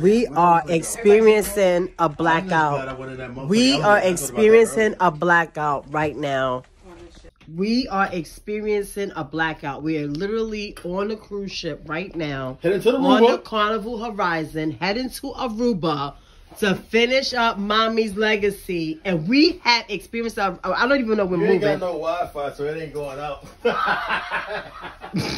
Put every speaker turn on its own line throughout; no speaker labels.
We are experiencing a blackout. We are experiencing a blackout right now. We are experiencing a blackout. We are literally on a cruise ship right now.
Heading to the
On the Carnival Horizon, heading to Aruba to finish up Mommy's legacy. And we had experienced, I I don't even know we're
You ain't
moving.
got no Wi-Fi, so it ain't going out.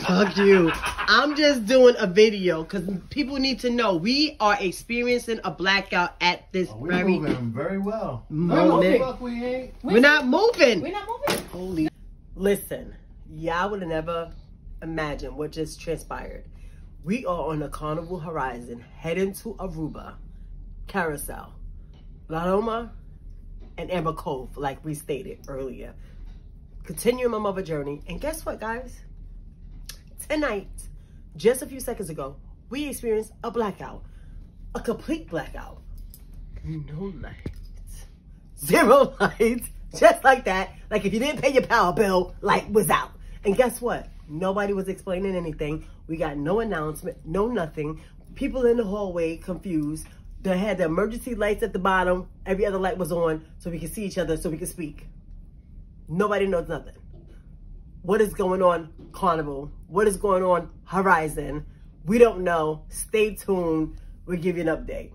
Fuck you. I'm just doing a video because people need to know we are experiencing a blackout at this oh,
We're
very.
moving very well.
Moment.
No, fuck we ain't.
We're not moving.
We're not moving.
Holy. Listen, y'all would have never imagined what just transpired. We are on the Carnival Horizon heading to Aruba, Curaçao, La Loma, and Amber Cove, like we stated earlier. Continuing my mother journey. And guess what, guys? Tonight, just a few seconds ago, we experienced a blackout. A complete blackout. No lights. Zero lights. Just like that. Like if you didn't pay your power bill, light was out. And guess what? Nobody was explaining anything. We got no announcement, no nothing. People in the hallway confused. They had the emergency lights at the bottom. Every other light was on so we could see each other, so we could speak. Nobody knows nothing. What is going on, Carnival? What is going on, Horizon? We don't know. Stay tuned. We'll give you an update.